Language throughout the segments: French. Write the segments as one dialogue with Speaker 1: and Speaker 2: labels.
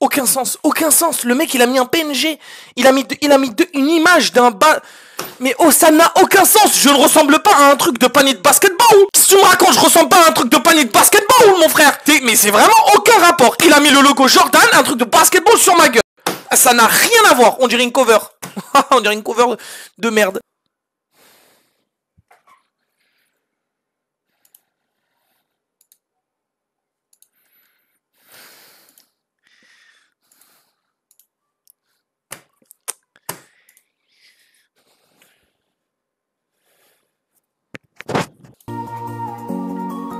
Speaker 1: Aucun sens, aucun sens. Le mec, il a mis un PNG. Il a mis, il a mis une image d'un bas. Mais oh, ça n'a aucun sens. Je ne ressemble pas à un truc de panier de basketball. Si tu me racontes, je ressemble pas à un truc de panier de basketball, mon frère. Mais c'est vraiment aucun rapport. Il a mis le logo Jordan, un truc de basketball sur ma gueule. Ça n'a rien à voir. On dirait une cover. On dirait une cover de merde.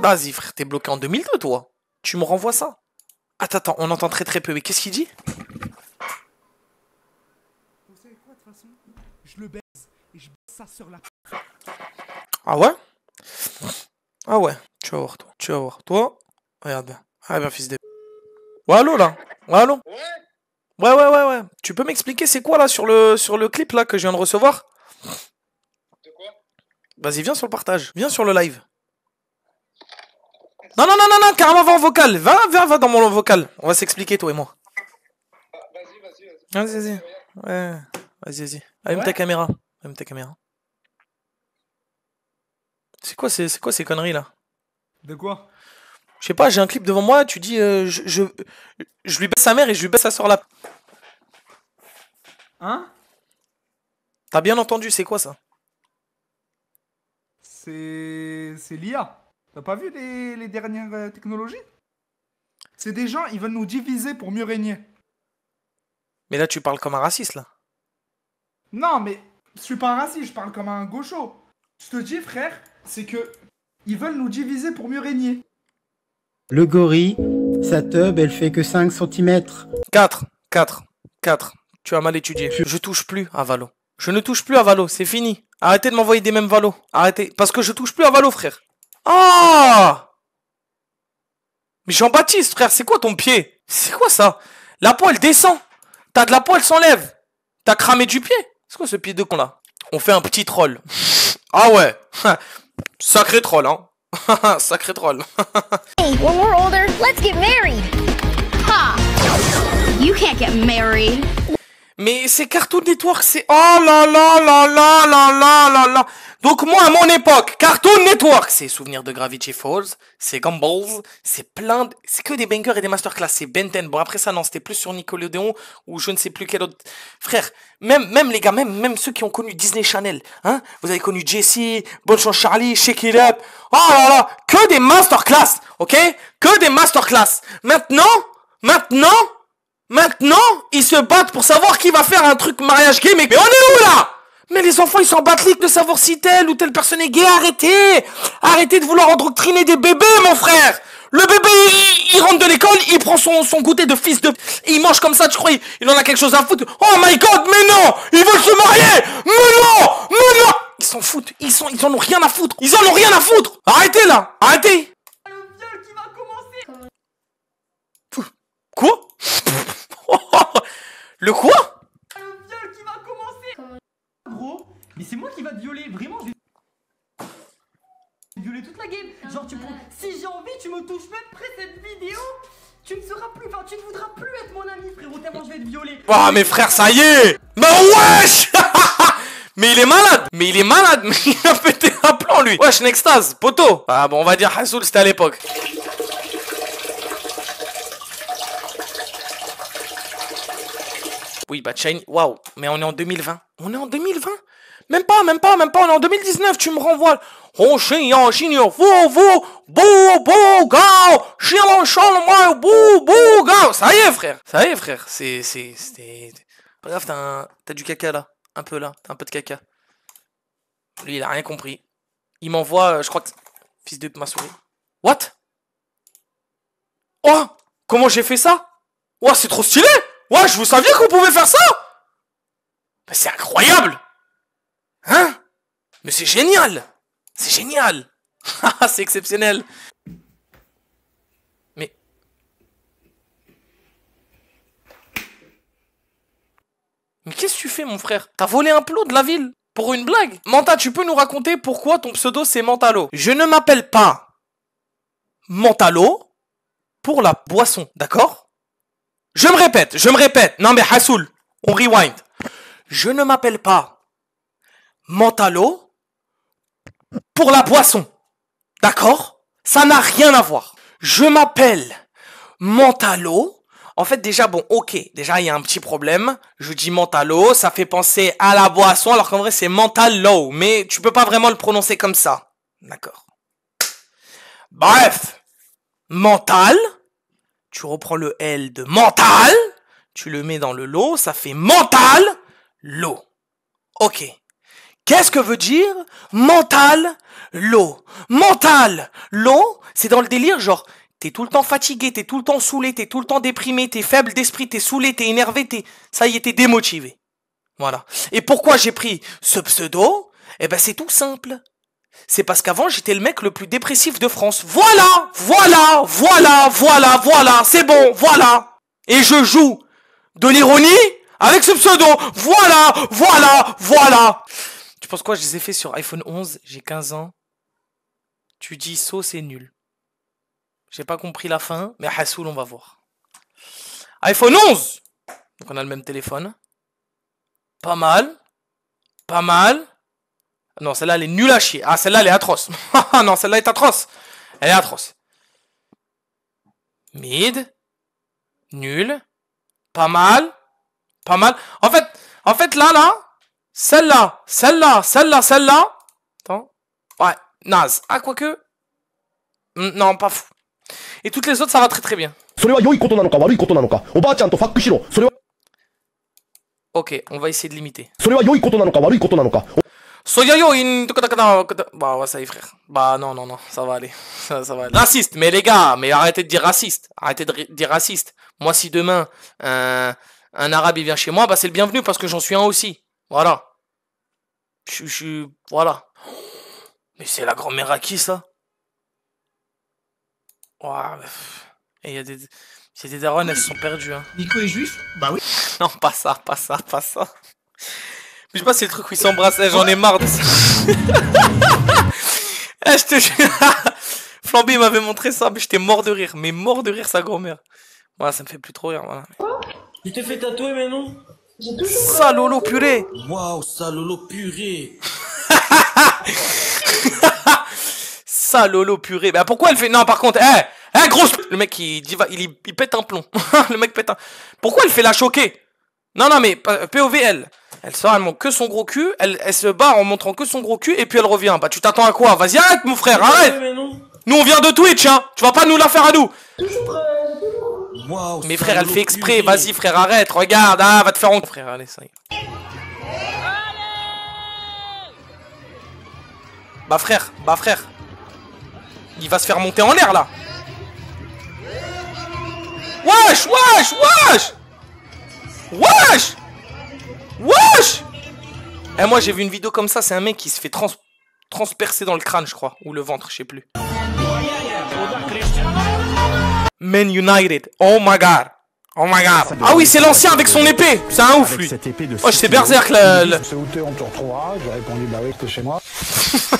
Speaker 1: Vas-y, frère, t'es bloqué en 2002, toi. Tu me renvoies ça Attends, attends, on entend très très peu. Mais qu'est-ce qu'il dit? Vous savez quoi, de toute façon? Je le baisse et je baisse ça sur la... Ah ouais? Ah ouais, tu vas voir, toi. Tu vas voir. Toi, regarde bien. Ah bien, fils de... Ouais, allô, là? Ouais, allô? Ouais, ouais, ouais, ouais. Tu peux m'expliquer c'est quoi, là, sur le, sur le clip, là, que je viens de recevoir? De quoi? Vas-y, viens sur le partage. Viens sur le live. Non, non, non, non, non, carrément, va en vocal. Va, va, va dans mon vocal. On va s'expliquer, toi et moi. Vas-y, vas-y, vas-y. Vas-y, vas-y. Ouais, vas-y, vas-y. Allume ta caméra. Allume ta caméra. C'est quoi, c'est quoi ces conneries là?
Speaker 2: De quoi?
Speaker 1: Je sais pas, j'ai un clip devant moi, tu dis euh, je, je, je, lui baisse sa mère et je lui baisse sa soeur là.
Speaker 2: Hein?
Speaker 1: T'as bien entendu, c'est quoi ça?
Speaker 2: C'est. C'est l'IA. T'as pas vu les, dernières euh, technologies? C'est des gens, ils veulent nous diviser pour mieux régner.
Speaker 1: Mais là, tu parles comme un raciste, là.
Speaker 2: Non, mais je suis pas un raciste, je parle comme un gaucho. Je te dis, frère, c'est que ils veulent nous diviser pour mieux régner.
Speaker 3: Le gorille, sa tub, elle fait que 5 cm.
Speaker 1: 4, 4, 4. Tu as mal étudié. Je touche plus à Valo. Je ne touche plus à Valo, c'est fini. Arrêtez de m'envoyer des mêmes Valo. Arrêtez. Parce que je touche plus à Valo, frère. Oh Mais Jean-Baptiste, frère, c'est quoi ton pied? C'est quoi ça? La peau, elle descend. T'as de la peau, elle s'enlève. T'as cramé du pied. C'est quoi ce pied de con là? On fait un petit troll. Ah ouais Sacré troll, hein Sacré troll.
Speaker 4: hey, when we're older, let's get married. You can't get married.
Speaker 1: Mais c'est Cartoon Network, c'est... Oh là là là là là là là là. Donc moi, à mon époque, Cartoon Network, c'est Souvenirs de Gravity Falls, c'est Gumball, c'est plein de... C'est que des bangers et des masterclass, c'est Benten. Bon, après ça, non, c'était plus sur Nickelodeon, ou je ne sais plus quel autre... Frère, même, même les gars, même, même ceux qui ont connu Disney Channel, hein Vous avez connu Jessie, Bonne Chance Charlie, Shake It Up... Oh là là Que des masterclass, ok? Que des masterclass. Maintenant, maintenant... Maintenant, ils se battent pour savoir qui va faire un truc mariage gay, mais, on est où là? Mais les enfants, ils s'en battent les de savoir si telle ou telle personne est gay. Arrêtez! Arrêtez de vouloir endoctriner des bébés, mon frère! Le bébé, il, rentre de l'école, il prend son, son goûter de fils de... Il mange comme ça, tu crois, il, en a quelque chose à foutre? Oh my god, mais non! Ils veulent se marier! Mais non! Mais non! Ils s'en foutent, ils, sont, ils en ont rien à foutre. Ils en ont rien à foutre. Arrêtez là. Arrêtez Quoi Le quoi?
Speaker 5: Le viol qui va commencer Gros, mais c'est moi qui va te violer, vraiment, je vais violer toute la game. Genre, tu prends... Si j'ai envie, tu me touches même après cette vidéo. Tu ne seras plus, enfin, tu ne voudras plus être mon ami, frérot, tellement je vais te violer.
Speaker 1: Oh, mais frère, ça y est! Mais wesh! Mais il est malade! Mais il est malade! Mais il a pété un plan, lui! Wesh, Nextase, poteau! Ah bon, on va dire Hassoul, c'était à l'époque. Oui, bah Shiny, waouh, mais on est en 2020. On est en 2020 Même pas, même pas, même pas, on est en 2019, tu me renvoies. Oh, chien, chien, bou, bou, gao, chien, moi, bou, bou, gao. Ça y est, frère, ça y est, frère, c'est, c'est. Bref, t'as, t'as du caca là, un peu là, t'as un peu de caca. Lui, il a rien compris. Il m'envoie, euh, je crois que... Fils de ma souris. What? Oh Comment j'ai fait ça? Oh, c'est trop stylé Ouais, je vous saviez qu'on pouvait faire ça. Mais c'est incroyable. Hein? Mais c'est génial. C'est génial. C'est exceptionnel. Mais... Mais qu'est-ce que tu fais, mon frère? T'as volé un plot de la ville Pour une blague? Manta, tu peux nous raconter pourquoi ton pseudo c'est Mentalo Je ne m'appelle pas Mentalo pour la boisson, d'accord? Je me répète, je me répète. Non mais Hassoul, on rewind. Je ne m'appelle pas Mentalo pour la boisson. D'accord? Ça n'a rien à voir. Je m'appelle Mentalo. En fait, déjà, bon, ok. Déjà, il y a un petit problème. Je dis Mentalo, ça fait penser à la boisson, alors qu'en vrai, c'est Mentalo. Mais tu peux pas vraiment le prononcer comme ça. D'accord. Bref. Mental. Tu reprends le L de mental. Tu le mets dans le lot. Ça fait mental. L'eau. Ok. Qu'est-ce que veut dire mental l'eau Mental l'eau, c'est dans le délire genre t'es tout le temps fatigué, t'es tout le temps saoulé, t'es tout le temps déprimé, t'es faible d'esprit, t'es saoulé, t'es énervé, t'es ça y est, t'es démotivé. Voilà. Et pourquoi j'ai pris ce pseudo? Eh ben c'est tout simple. C'est parce qu'avant j'étais le mec le plus dépressif de France. Voilà, voilà, voilà, voilà, voilà, c'est bon, voilà. Et je joue de l'ironie avec ce pseudo. Voilà, voilà, voilà. Tu penses quoi Je les ai fait sur iPhone 11, j'ai 15 ans. Tu dis so, c'est nul. J'ai pas compris la fin, mais Hassoul, on va voir. iPhone 11 Donc on a le même téléphone. Pas mal. Pas mal. Non, celle-là, elle est nulle à chier. Ah, celle-là, elle est atroce. non, celle-là est atroce. Elle est atroce. Mid. Nul. Pas mal. Pas mal. En fait, en fait, là, là. Celle-là. Celle-là. Celle-là. Celle-là. Attends. Ouais. Naze. Ah, quoique. Hmm, non, pas fou. Et toutes les autres, ça va très très bien. Ok, on va essayer de limiter.
Speaker 6: So
Speaker 1: yo une... Bah ouais, ça y est, frère. Bah non, non, non, ça va aller. Raciste, mais les gars, mais arrêtez de dire raciste. Arrêtez de dire raciste. Moi, si demain, un arabe, il vient chez moi, bah c'est le bienvenu parce que j'en suis un aussi. Voilà. Je suis... Voilà. Mais c'est la grand-mère à qui, ça? Ouah, Et eh, il y a des... C'est des darons, elles se sont perdues. Hein.
Speaker 7: Nico est juif? Bah oui.
Speaker 1: Non, pas ça, pas ça, pas ça. Mais je sais pas, c'est le truc où ils s'embrassent. Eh, J'en ai marre de ça. Eh, je te jure. Flambé m'avait montré ça, mais j'étais mort de rire. Mais mort de rire, sa grand-mère. Voilà, ça me fait plus trop rire, voilà.
Speaker 8: Tu t'es fait tatouer maintenant
Speaker 1: Ça, Lolo, purée.
Speaker 8: Waouh, ça lolo purée
Speaker 1: Ça, Lolo, purée. Bah, pourquoi elle fait... Non, par contre, eh, eh, grosse... Le mec, il, il, il pète un plomb. le mec pète un... Pourquoi elle fait la choquer? Non, non, mais pa- POVL. Elle sort, elle montre que son gros cul, elle, elle se barre en montrant que son gros cul, et puis elle revient. Bah, tu t'attends à quoi? Vas-y, arrête, mon frère, arrête
Speaker 8: mais non
Speaker 1: Nous, on vient de Twitch, hein Tu vas pas nous la faire à nous
Speaker 8: Waouh,
Speaker 1: Mais frère, elle fait exprès, vas-y, frère, arrête, regarde, ah, va te faire honte. Frère, allez, ça y est. Bah, frère, bah, frère. Il va se faire monter en l'air, là. Wesh, wesh, wesh Wesh Wesh Eh, moi, j'ai vu une vidéo comme ça, c'est un mec qui se fait trans transpercer dans le crâne, je crois, ou le ventre, je sais plus. Men United. Oh my god. Oh my god. Ah oui, c'est l'ancien avec son épée. C'est un ouf, lui. Oh, c'est Berserk, là. là.
Speaker 9: C'est où t'es, on te retrouvera. J'ai répondu, bah oui, c'était chez moi.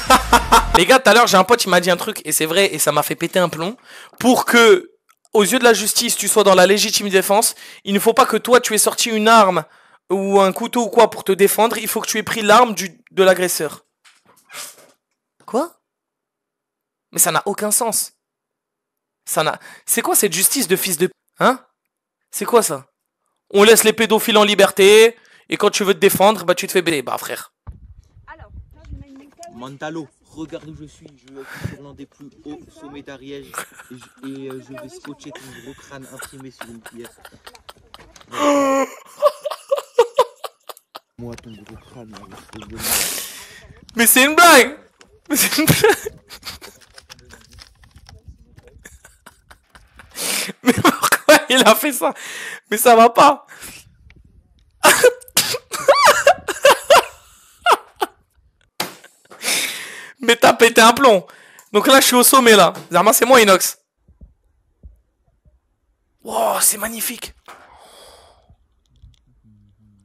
Speaker 1: Les gars, tout à l'heure, j'ai un pote, il m'a dit un truc, et c'est vrai, et ça m'a fait péter un plomb. Pour que, aux yeux de la justice, tu sois dans la légitime défense, il ne faut pas que toi, tu aies sorti une arme ou un couteau ou quoi pour te défendre. Il faut que tu aies pris l'arme du, de l'agresseur. Quoi? Mais ça n'a aucun sens. Ça n'a. C'est quoi cette justice de fils de. Hein? C'est quoi ça? On laisse les pédophiles en liberté, et quand tu veux te défendre, bah tu te fais baiser. Bah frère.
Speaker 10: Mantalo, regarde où je suis. Je suis sur l'un des plus hauts sommets d'Ariège et, je, et, euh, je vais scotcher ton gros crâne imprimé sur une pierre. Moi, ton gros crâne, là.
Speaker 1: Mais c'est une blague Mais c'est une blague Mais pourquoi il a fait ça? Mais ça va pas Mais t'as pété un plomb. Donc là je suis au sommet là. Zerma c'est moi Inox. Wow c'est magnifique.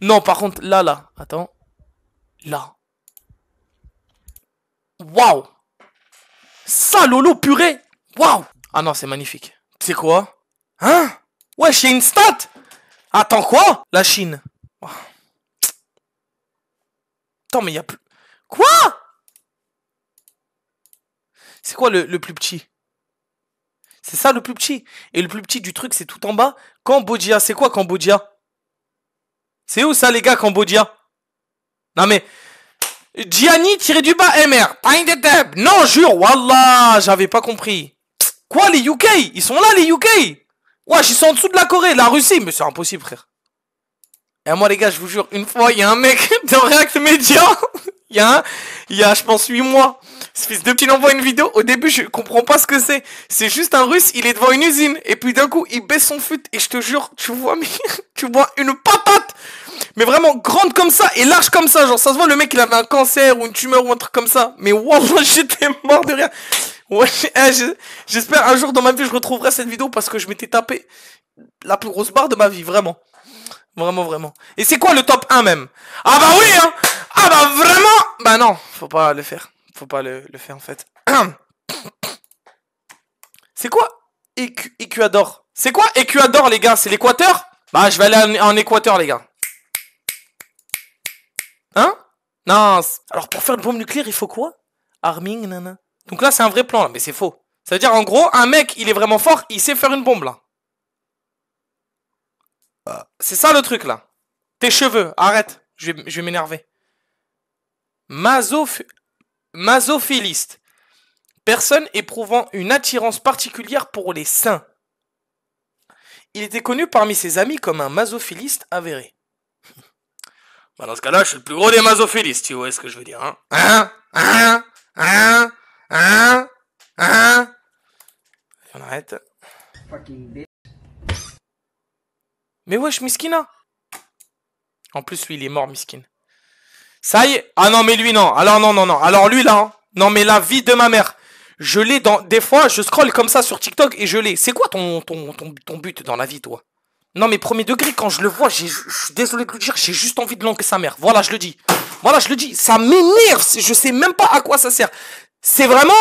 Speaker 1: Non par contre là là. Attends. Là. Waouh. Ça, Lolo, purée. Waouh. Ah non, c'est magnifique. C'est quoi? Hein? Ouais, j'ai une stat. Attends, quoi? La Chine. Attends, mais il y a plus... Quoi? C'est quoi le, le plus petit? C'est ça, le plus petit? Et le plus petit du truc, c'est tout en bas? Cambodia, c'est quoi Cambodia C'est où ça, les gars, Cambodia Non, mais... Gianni tiré du bas MR. Non, jure, wallah, j'avais pas compris. Quoi, les UK Ils sont là, les UK Ouais, ils sont en dessous de la Corée, la Russie. Mais c'est impossible, frère. Et moi, les gars, je vous jure, une fois, il y a un mec dans React Media. Il y a un, il y a, je pense, 8 mois. Fils de petit, il envoie une vidéo. Au début, je comprends pas ce que c'est. C'est juste un russe, il est devant une usine. Et puis d'un coup, il baisse son fut. Et je te jure, tu vois, mais, tu vois une patate. Mais vraiment grande comme ça et large comme ça. Genre, ça se voit, le mec, il avait un cancer ou une tumeur ou un truc comme ça. Mais wallah, j'étais mort de. Ouais, eh, je- j'espère un jour dans ma vie, je retrouverai cette vidéo parce que je m'étais tapé la plus grosse barre de ma vie, vraiment. Vraiment, vraiment. Et c'est quoi le top 1 même? Ah bah oui, hein Ah bah vraiment? Bah non, faut pas le faire. Faut pas le, faire en fait. C'est quoi Équador C'est quoi Équador les gars? C'est l'équateur? Bah je vais aller en, Équateur les gars. Hein? Non. Alors pour faire une bombe nucléaire, il faut quoi? Arming, nana. Donc là c'est un vrai plan là, mais c'est faux. Ça veut dire en gros, un mec, il est vraiment fort, il sait faire une bombe là. C'est ça le truc là. Tes cheveux, arrête. Je vais, je vais m'énerver. Masoph... Masophiliste. Personne éprouvant une attirance particulière pour les seins. Il était connu parmi ses amis comme un masophiliste avéré. Bah dans ce cas-là, je suis le plus gros des masophilistes, tu vois ce que je veux dire, hein Hein? Hein? Hein? Hein? Hein? On arrête. Mais wesh, Miskina? En plus, lui, il est mort, Miskin. Ça y est Ah non, mais lui, non. Alors, non, non, non. Alors, lui, là, hein. non, mais la vie de ma mère. Je l'ai dans... Des fois, je scrolle comme ça sur TikTok et je l'ai. C'est quoi ton, ton, ton, ton but dans la vie, toi? Non, mais premier degré, quand je le vois, j'ai- je suis désolé de le dire, j'ai juste envie de l'enlever sa mère. Voilà, je le dis. Voilà, je le dis. Ça m'énerve. Je sais même pas à quoi ça sert. C'est vraiment...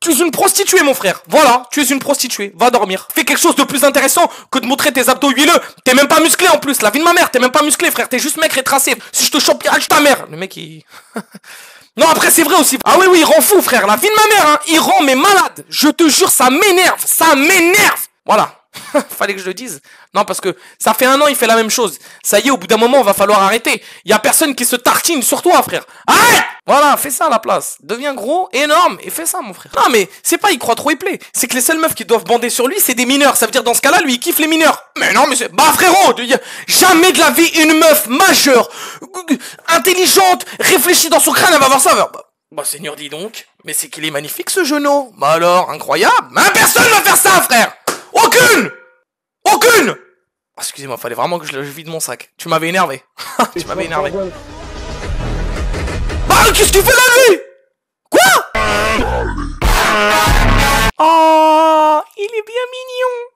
Speaker 1: Tu es une prostituée, mon frère. Voilà, tu es une prostituée. Va dormir. Fais quelque chose de plus intéressant que de montrer tes abdos huileux. T'es même pas musclé en plus. La vie de ma mère, t'es même pas musclé, frère. T'es juste mec rétracé. Si je te chope, lâche ta mère. Le mec, il. non, après, c'est vrai aussi. Ah oui, oui, il rend fou, frère. La vie de ma mère, hein. Il rend, mais malade. Je te jure, ça m'énerve. Ça m'énerve. Voilà. Fallait que je le dise. Non, parce que ça fait un an, il fait la même chose. Ça y est, au bout d'un moment, va falloir arrêter. Il y a personne qui se tartine sur toi, frère. Arrête Voilà, fais ça à la place. Deviens gros, énorme, et fais ça, mon frère. Non, mais c'est pas il croit trop, il plaît. C'est que les seules meufs qui doivent bander sur lui, c'est des mineurs. Ça veut dire, dans ce cas-là, lui, il kiffe les mineurs. Mais non, mais c'est... Bah, frérot, jamais de la vie, une meuf majeure, intelligente, réfléchie dans son crâne, elle va voir ça. Bah, bah, Seigneur, dis donc. Mais c'est qu'il est magnifique, ce genou. Bah alors, incroyable. Mais personne va faire ça, frère aucune Aucune Ah, Excusez-moi, fallait vraiment que je vide mon sac. Tu m'avais énervé. tu m'avais énervé. Bah, qu'est-ce que tu fais là, lui Quoi? Oh, il est bien mignon.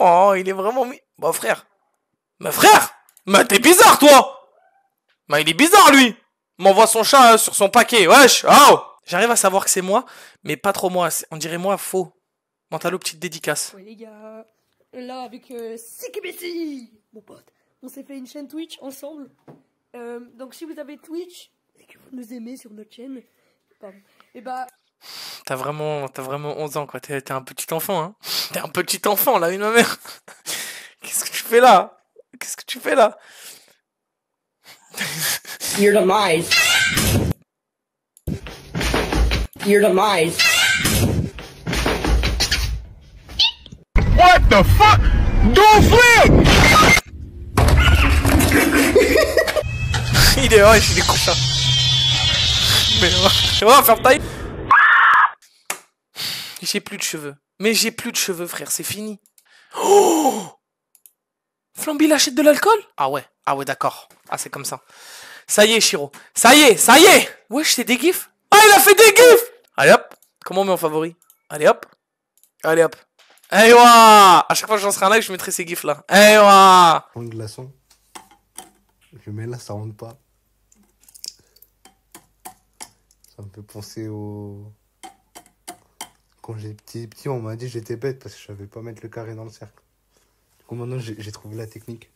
Speaker 1: Oh, il est vraiment mi... Bah, frère. Mais frère Mais t'es bizarre, toi Bah, il est bizarre, lui M'envoie son chat euh, sur son paquet, wesh Oh J'arrive à savoir que c'est moi, mais pas trop moi. On dirait moi faux. Mentalo, petite dédicace.
Speaker 7: Ouais les gars, là avec euh, Sikibesi, mon pote, on s'est fait une chaîne Twitch ensemble. Euh, donc si vous avez Twitch et que vous nous aimez sur notre chaîne, pardon, et bah
Speaker 1: T'as vraiment, t'as vraiment 11 ans, quoi. T'es un petit enfant, hein. T'es un petit enfant, là, une mère. Qu'est-ce que tu fais là? Qu'est-ce que tu fais là?
Speaker 11: Your demise. Your demise.
Speaker 9: What the fuck? Do a flip!
Speaker 1: Il est ouais, il est con, ça. Mais on va faire taille. J'ai plus de cheveux. Mais j'ai plus de cheveux, frère, c'est fini. Oh Flamby, il achète de l'alcool? Ah ouais, ah ouais, d'accord. Ah, c'est comme ça. Ça y est, Shiro. Ça y est, ça y est Wesh, c'est des gifs Ah, il a fait des gifs Allez hop Comment on met en favori? Allez hop Allez hop Ouah À chaque fois que j'en serai un live, je mettrai ces gifs là. Ouah
Speaker 12: Un glaçon. Je mets là, ça rentre pas. Ça me fait penser au. Quand j'étais petit, on m'a dit j'étais bête parce que je savais pas mettre le carré dans le cercle. Du coup, maintenant j'ai trouvé la technique.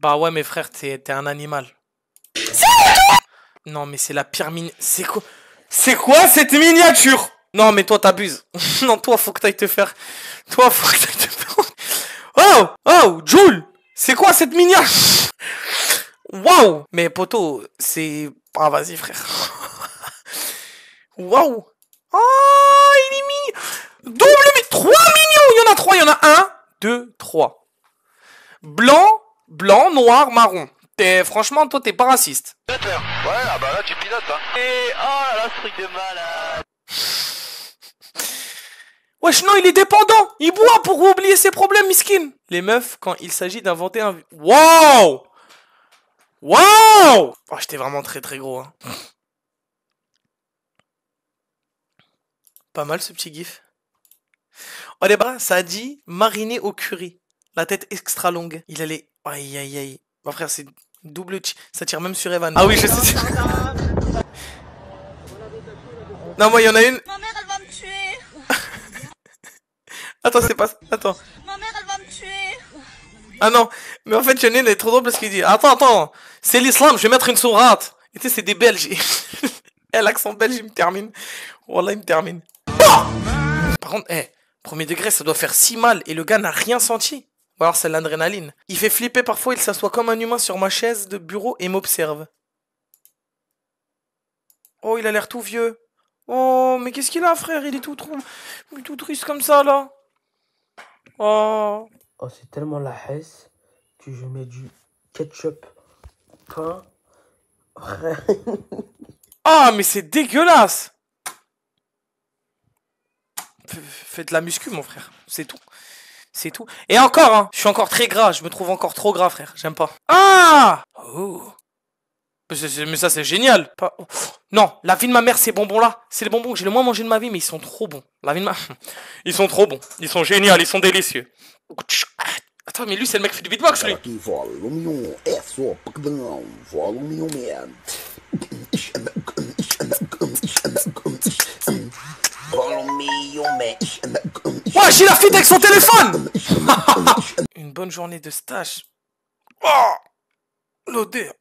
Speaker 1: Bah ouais, mes frères, t'es t'es un animal. Non, mais c'est la pire mini... C'est quoi? C'est quoi cette miniature? Non, mais toi, t'abuses. non, toi, faut que t'ailles te faire... Toi, faut que t'ailles te faire... Oh Oh Jules C'est quoi cette miniature? Waouh Mais poto, c'est... Ah, vas-y, frère. Waouh Oh, il est mignon Double mais Trois mignons Il y en a trois, il y en a un, deux, trois. Blanc, blanc, noir, marron. T'es, franchement, toi, t'es pas raciste.
Speaker 9: Ouais, ah bah là tu pilotes hein. Et oh là là, ce truc de malade.
Speaker 1: Wesh, non, il est dépendant Il boit pour oublier ses problèmes, miskin Les meufs, quand il s'agit d'inventer un... Wow Wow Oh, j'étais vraiment très très gros, hein. Pas mal, ce petit gif. Oh, les bras, ça a dit mariné au curry. La tête extra longue. Il allait... Aïe, aïe, aïe. Mon frère, c'est double... chi- Ça tire même sur Evan. Ah oui, je sais. non, moi, il y en a une...
Speaker 13: Ma mère, elle va me tuer.
Speaker 1: Attends, c'est pas... Attends.
Speaker 13: Ma mère, elle va me tuer.
Speaker 1: Ah non, mais en fait, elle est trop drôle parce qu'il dit Attends, attends, c'est l'islam, je vais mettre une sourate. Et tu sais, c'est des Belges. Eh, l'accent belge, il me termine. Wallah, il me termine. Bah Par contre, eh, premier degré, ça doit faire si mal et le gars n'a rien senti. Ou alors c'est l'adrénaline. Il fait flipper parfois, il s'assoit comme un humain sur ma chaise de bureau et m'observe. Oh, il a l'air tout vieux. Oh, mais qu'est-ce qu'il a, frère? Il est tout, trou... il est tout triste comme ça, là. Oh.
Speaker 14: Oh, c'est tellement la hesse que je mets du ketchup, pain, frère.
Speaker 1: Ah, mais c'est dégueulasse Faites de la muscu, mon frère. C'est tout. C'est tout. Et encore, hein, je suis encore très gras. Je me trouve encore trop gras, frère. J'aime pas. Ah Oh mais, ça, c'est génial. Oh. Non, la vie de ma mère, ces bonbons-là, c'est les bonbons que j'ai le moins mangé de ma vie, mais ils sont trop bons. La vie de ma... Ils sont trop bons. Ils sont géniaux, ils sont délicieux. Attends, mais lui, c'est le mec qui fait du beatbox, lui. Wesh, il a fit avec son téléphone Une bonne journée de stage. Oh L'odeur.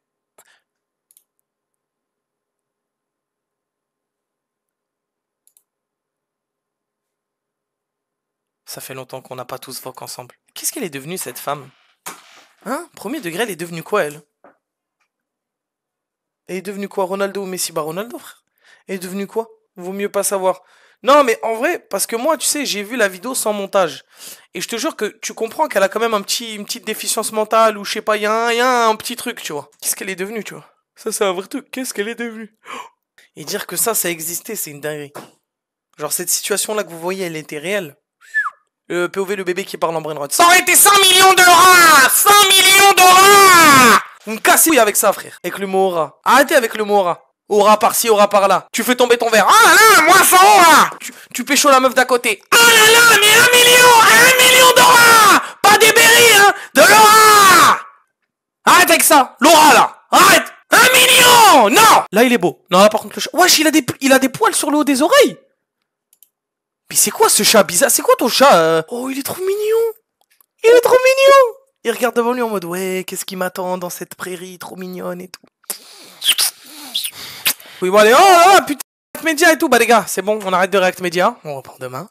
Speaker 1: Ça fait longtemps qu'on n'a pas tous voc ensemble. Qu'est-ce qu'elle est devenue, cette femme? Hein? Premier degré, elle est devenue quoi, elle? Elle est devenue quoi? Ronaldo ou Messi? Bah Ronaldo, frère. Elle est devenue quoi? Vaut mieux pas savoir. Non, mais en vrai, parce que moi, tu sais, j'ai vu la vidéo sans montage. Et je te jure que tu comprends qu'elle a quand même un petit, une petite déficience mentale ou je sais pas, il y, a un- y a un petit truc, tu vois. Qu'est-ce qu'elle est devenue, tu vois? Ça, c'est un vrai truc. Qu'est-ce qu'elle est devenue? Et dire que ça, ça existait, c'est une dinguerie. Genre, cette situation-là que vous voyez, elle était réelle. Le POV, le bébé qui parle en brain rot. Ça aurait été 100 millions de rats 100 millions de rats Vous me cassez avec ça, frère. Avec le mot. Arrêtez avec le mot. Aura par-ci, aura par-là. Tu fais tomber ton verre. Ah là là, moi sans aura Tu, tu pécho la meuf d'à côté. Ah là là, mais un million Un million d'aura. Pas des berries, hein De l'aura. Arrête avec ça L'aura, là. Arrête. Un million. Non. Là, il est beau. Non, là, par contre, le chat... Wesh, il a des, il a des poils sur le haut des oreilles. Mais c'est quoi ce chat bizarre? C'est quoi ton chat euh? Oh, il est trop mignon. Il est trop mignon. Il regarde devant lui en mode Ouais, qu'est-ce qui m'attend dans cette prairie trop mignonne et tout. Oui, bon, allez, oh putain, React Media et tout. Bah, les gars, c'est bon, on arrête de React Media. On reprend demain.